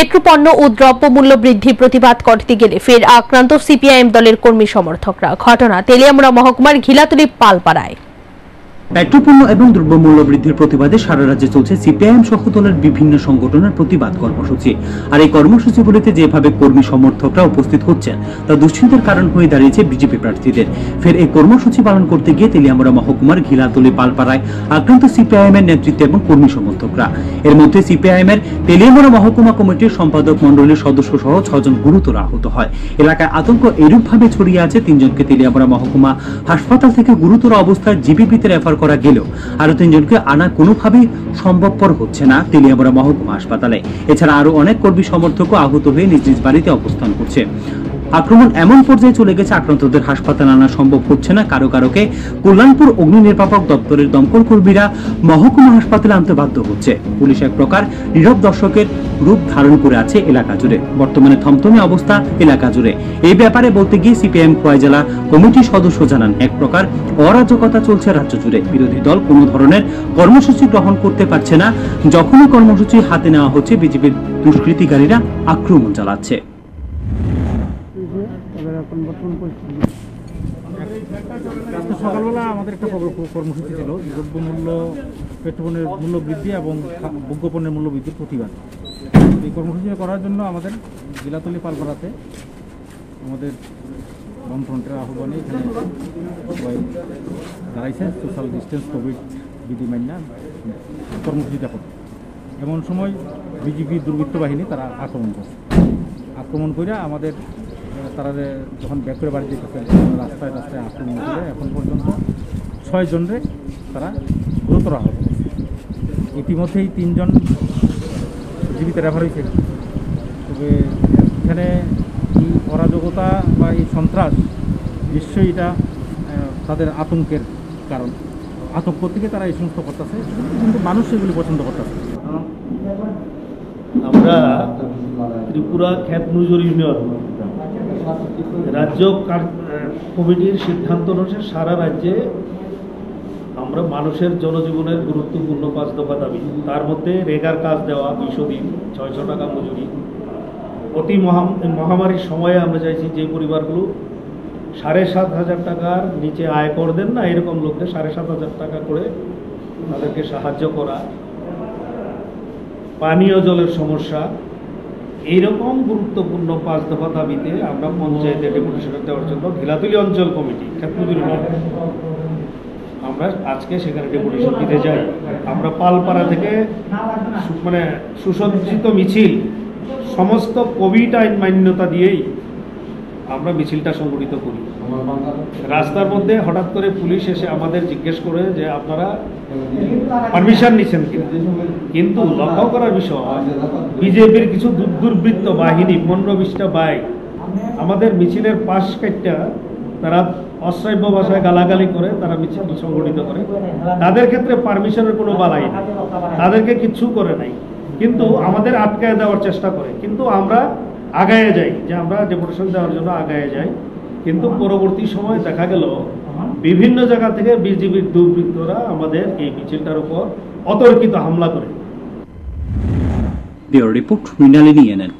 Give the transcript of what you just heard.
পেট্রোপণ্য ও দ্রব্যমূল্য বৃদ্ধির প্রতিবাদ করতে গেলে ফের আক্রান্ত সিপিআইএম দলের কর্মী সমর্থকরা। ঘটনা তেলিয়ামুড়া মহকুমার ঘিলাতলি পালপাড়ায়। পেট্রোপণ্য এবং দ্রব্যমূল্য বৃদ্ধির প্রতিবাদে সারা রাজ্যে চলছে সিপিআইএম সহ দলের বিভিন্ন সংগঠনের প্রতিবাদ কর্মসূচি। আর এই কর্মসূচিগুলিতে যেভাবে কর্মী সমর্থকরা উপস্থিত হচ্ছেন, তা দুশ্চিন্তার কারণ হয়ে দাঁড়িয়েছে বিজেপি প্রার্থীদের। ফের এই কর্মসূচি পালন করতে গিয়ে তেলিয়ামুড়া মহকুমার ঘিলাতলি পালপাড়ায় আক্রান্ত সিপিআইএম এর নেতৃত্বে এবং কর্মী সমর্থকরা। এর মধ্যে সিপিআইএম এর তেলিয়ামুড়া মহকুমা কমিটির সম্পাদক মণ্ডলীর সদস্য সহ ছজন গুরুতর আহত হয়। এলাকায় আতঙ্ক এরূপভাবে ছড়িয়ে আছে তিনজনকে তেলিয়ামুড়া মহকুমা হাসপাতাল থেকে গুরুতর অবস্থায় জিবিপিতে রেফার করা গেলেও আরও তিনজনকে আনা কোনোভাবেই সম্ভবপর হচ্ছে না তেলিয়াবরা মহকুমা হাসপাতালে। এছাড়া আরও অনেক কর্মী সমর্থকও আহত হয়ে নিজ নিজ বাড়িতে অবস্থান করছে। আক্রমণ এমন পর্যায়ে চলে গেছে, আক্রান্তদের হাসপাতালে আনা সম্ভব হচ্ছে না। কারও কারোকে কল্যাণপুর অগ্নি নির্বাপক দপ্তরের দমকল কর্মীরা মহকুমা হাসপাতালে আনতে বাধ্য হচ্ছে। পুলিশ এক প্রকার নীরব দর্শকের রূপ ধারণ করে আছে এলাকা জুড়ে। বর্তমানে থমথমে অবস্থা এলাকা জুড়ে। এই ব্যাপারে বলতে গিয়ে সিপিএম খোয়াই জেলা কমিটির সদস্য জানান, এক প্রকার অরাজকতা চলছে রাজ্য জুড়ে। বিরোধী দল কোনো ধরনের কর্মসূচি গ্রহণ করতে পারছে না। যখনই কর্মসূচি হাতে নেওয়া হচ্ছে, বিজেপির দুষ্কৃতিকারীরা আক্রমণ চালাচ্ছে। তাদের এখন বর্তমান পরিস্থিতি। সকালবেলা আমাদের একটা কর্মসূচি ছিল দ্রব্যমূল্য পেট্রোপণ্যের মূল্য বৃদ্ধি এবং ভোগ্যপণ্যের মূল্য বৃদ্ধির প্রতিবাদ। এই কর্মসূচি করার জন্য আমাদের গিলাতলি পালপাড়াতে আমাদের বামফ্রন্টের আহ্বানে এখানে সবাই দাঁড়াইছে সোশ্যাল ডিস্টেন্স কোভিড বিধি মান্যা কর্মসূচিটা করতে এমন সময় বিজেপি দুর্বৃত্ত বাহিনী তারা আক্রমণ করছে। আক্রমণ করে আমাদের তারা যে যখন ব্যাক করে বাড়ি যেতেছে রাস্তায় রাস্তায় আক্রমণ করে এখন পর্যন্ত ছয় জনরে তারা গুরুতর আহত ইতিমধ্যেই তিনজন জীবিত রেফার হয়েছে। তবে এখানে এই অরাজকতা বা এই সন্ত্রাস নিশ্চয়ই এটা তাদের আতঙ্কের কারণ। আতঙ্ক থেকে তারা এই সমস্ত করতেছে, কিন্তু মানুষ এগুলি পছন্দ করতেছে আমরা ত্রিপুরা খ্যাত নজর ইউনিয়ন রাজ্য কমিটির সিদ্ধান্ত অনুসারে সারা রাজ্যে আমরা মানুষের জনজীবনের গুরুত্বপূর্ণ পাঁচ দফা দাবি। তার মধ্যে রেগার কাজ দেওয়া দুইশো দিন ছয়শো টাকা মজুরি। অতি মহামারীর সময়ে আমরা চাইছি যে পরিবারগুলো সাড়ে সাত হাজার টাকার নিচে আয় কর দেন না, এরকম লোকদের সাড়ে সাত হাজার টাকা করে তাদেরকে সাহায্য করা। পানীয় জলের সমস্যা এইরকম গুরুত্বপূর্ণ পাঁচ দফা দাবিতে আমরা পঞ্চায়েতে ডেপুটেশন দেওয়ার জন্য ঘিলাতুলি অঞ্চল কমিটি আমরা আজকে সেখানে ডেপুটেশন দিতে যাই। আমরা পালপাড়া থেকে মানে সুসজ্জিত মিছিল, সমস্ত কোভিড আইন মান্যতা দিয়েই আমরা মিছিলটা সংগঠিত করি। রাস্তার মধ্যে হঠাৎ করে পুলিশ এসে আমাদের জিজ্ঞেস করে যে আপনারা পারমিশন নিচ্ছেন কিনা। কিন্তু লক্ষ্য করার বিষয়, বিজেপির কিছু দুর্বৃত্ত বাহিনী, পনেরো বিশটা বাইক আমাদের মিছিলের পাশ কাটটা তারা অশ্রাব্য ভাষায় গালাগালি করে, তারা মিছিল সংগঠিত করে। তাদের ক্ষেত্রে পারমিশনের কোনো বালাই তাদেরকে কিচ্ছু করে নাই। কিন্তু আমাদের আটকায় দেওয়ার চেষ্টা করে। কিন্তু আমরা আগায়ে যাই যে আমরা ডেপুটেশন দেওয়ার জন্য আগায় যাই। কিন্তু পরবর্তী সময় দেখা গেল বিভিন্ন জায়গা থেকে বিজেপির দুর্বৃত্তরা আমাদের এই মিছিলটার উপর অতর্কিত হামলা করে। Report Mrinalini N N.